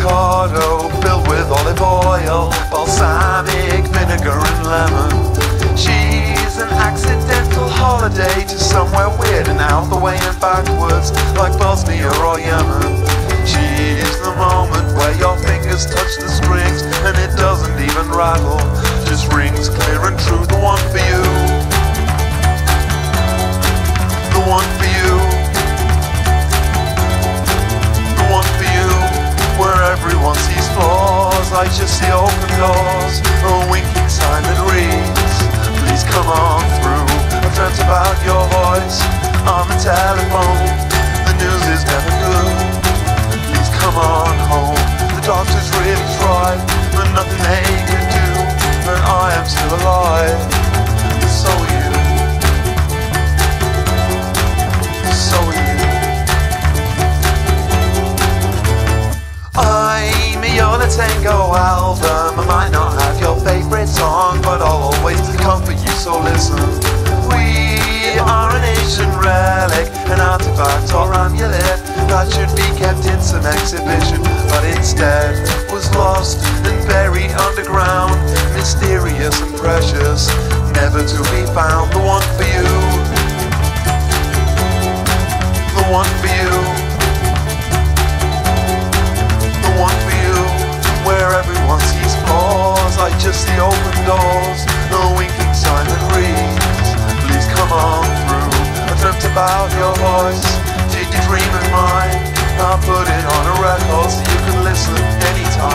avocado filled with olive oil, balsamic vinegar and lemon. She's an accidental holiday to somewhere weird and out the way and backwards, like Bosnia or Yemen. I just see open doors, a winking sign that reads, Please come on through. I've dreamt about your voice on the telephone. your left That should be kept in some exhibition But instead was lost and buried underground. Mysterious and precious Never to be found. The one for you. The one for you. The one for you. Where everyone sees flaws I just see open doors. No winking Simon Reed Please come on through. I dreamt about your voice dream in mind. I'll put it on a record so you can listen anytime.